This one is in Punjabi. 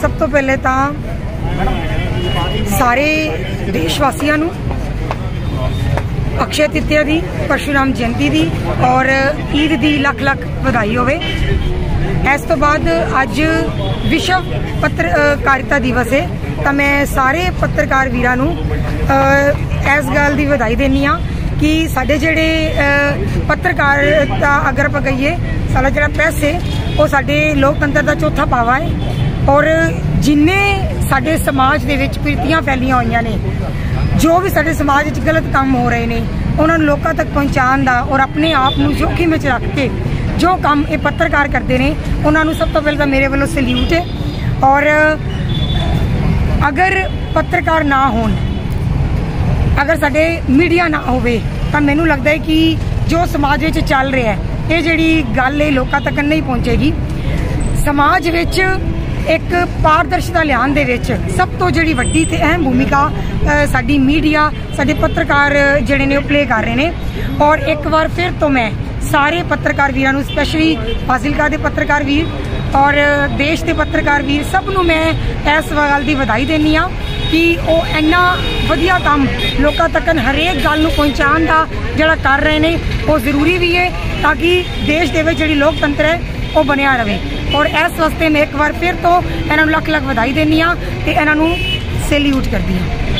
ਸਭ ਤੋਂ ਪਹਿਲੇ ਤਾਂ ਸਾਰੇ ਦੇਸ਼ ਵਾਸੀਆਂ ਨੂੰ, ਅਕਸ਼ੇ ਤ੍ਰਿਤੀਆ ਦੀ, ਪਰਸ਼ੂਰਾਮ ਜਯੰਤੀ ਦੀ ਔਰ ਈਦ ਦੀ ਲੱਖ ਲੱਖ ਵਧਾਈ ਹੋਵੇ। ਇਸ ਤੋਂ ਬਾਅਦ ਅੱਜ ਵਿਸ਼ਵ ਪੱਤਰਕਾਰਿਤਾ ਦਿਵਸ ਹੈ। ਤਾਂ ਮੈਂ ਸਾਰੇ ਪੱਤਰਕਾਰ ਵੀਰਾਂ ਨੂੰ ਇਸ ਗੱਲ ਦੀ ਵਧਾਈ ਦੇਣੀ ਆ ਕਿ ਸਾਡੇ ਜਿਹੜੇ ਪੱਤਰਕਾਰਤਾ ਅਗਰ ਆਪਾਂ ਕਹੀਏ, ਸਾਡਾ ਜਿਹੜਾ ਪ੍ਰੈਸ ਹੈ, ਉਹ ਸਾਡੇ ਲੋਕਤੰਤਰ ਦਾ ਚੌਥਾ ਪਾਵਾ ਹੈ। ਔਰ ਜਿੰਨੇ ਸਾਡੇ ਸਮਾਜ ਦੇ ਵਿੱਚ ਪ੍ਰੀਤੀਆਂ ਫੈਲੀਆਂ ਹੋਈਆਂ ਨੇ, ਜੋ ਵੀ ਸਾਡੇ ਸਮਾਜ ਵਿੱਚ ਗਲਤ ਕੰਮ ਹੋ ਰਹੇ ਨੇ, ਉਹਨਾਂ ਨੂੰ ਲੋਕਾਂ ਤੱਕ ਪਹੁੰਚਾਉਣ ਦਾ ਔਰ ਆਪਣੇ ਆਪ ਨੂੰ ਜੋਖਿਮ ਵਿੱਚ ਰੱਖ ਕੇ ਜੋ ਕੰਮ ਇਹ ਪੱਤਰਕਾਰ ਕਰਦੇ ਨੇ, ਉਹਨਾਂ ਨੂੰ ਸਭ ਤੋਂ ਪਹਿਲਾਂ ਤਾਂ ਮੇਰੇ ਵੱਲੋਂ ਸੈਲੂਟ ਹੈ। ਔਰ ਅਗਰ ਪੱਤਰਕਾਰ ਨਾ ਹੋਣ, ਅਗਰ ਸਾਡੇ ਮੀਡੀਆ ਨਾ ਹੋਵੇ, ਤਾਂ ਮੈਨੂੰ ਲੱਗਦਾ ਹੈ ਕਿ ਜੋ ਸਮਾਜ ਵਿੱਚ ਚੱਲ ਰਿਹਾ ਹੈ, ਇਹ ਜਿਹੜੀ ਗੱਲ ਇਹ ਲੋਕਾਂ ਤੱਕ ਨਹੀਂ ਪਹੁੰਚੇਗੀ। ਸਮਾਜ ਵਿੱਚ ਇੱਕ ਪਾਰਦਰਸ਼ਤਾ ਲਿਆਉਣ ਦੇ ਵਿੱਚ ਸਭ ਤੋਂ ਜਿਹੜੀ ਵੱਡੀ ਤੇ ਅਹਿਮ ਭੂਮਿਕਾ ਸਾਡੀ ਮੀਡੀਆ, ਸਾਡੇ ਪੱਤਰਕਾਰ ਜਿਹੜੇ ਨੇ ਉਹ ਪਲੇ ਕਰ ਰਹੇ ਨੇ। ਔਰ ਇੱਕ ਵਾਰ ਫਿਰ ਤੋਂ ਮੈਂ ਸਾਰੇ ਪੱਤਰਕਾਰ ਵੀਰਾਂ ਨੂੰ ਸਪੈਸ਼ਲੀ ਫਾਜ਼ਿਲਕਾ ਦੇ ਪੱਤਰਕਾਰ ਵੀਰ ਔਰ ਦੇਸ਼ ਦੇ ਪੱਤਰਕਾਰ ਵੀਰ, ਸਭ ਨੂੰ ਮੈਂ ਇਸ ਗੱਲ ਦੀ ਵਧਾਈ ਦੇਣੀ ਆ ਕਿ ਉਹ ਇੰਨਾ ਵਧੀਆ ਕੰਮ ਲੋਕਾਂ ਤੱਕ ਹਰੇਕ ਗੱਲ ਨੂੰ ਪਹੁੰਚਾਉਣ ਦਾ ਜਿਹੜਾ ਕਰ ਰਹੇ ਨੇ, ਉਹ ਜ਼ਰੂਰੀ ਵੀ ਹੈ ਤਾਂ ਕਿ ਦੇਸ਼ ਦੇ ਵਿੱਚ ਜਿਹੜੀ ਲੋਕਤੰਤਰ ਹੈ ਉਹ ਬਣਿਆ ਰਵੇ। ਔਰ ਇਸ ਵਾਸਤੇ ਮੈਂ ਇੱਕ ਵਾਰ ਫਿਰ ਤੋਂ ਇਹਨਾਂ ਨੂੰ ਲੱਖ ਲੱਖ ਵਧਾਈ ਦੇਣੀ ਆ ਤੇ ਇਹਨਾਂ ਨੂੰ ਸੈਲੂਟ ਕਰਦੀ ਹਾਂ।